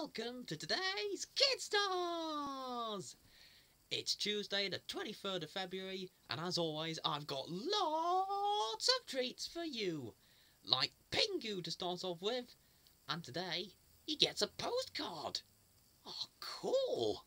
welcome to today's Kids Stars! It's Tuesday the 23rd of February and as always I've got lots of treats for you! Like Pingu to start off with and today he gets a postcard! Oh cool!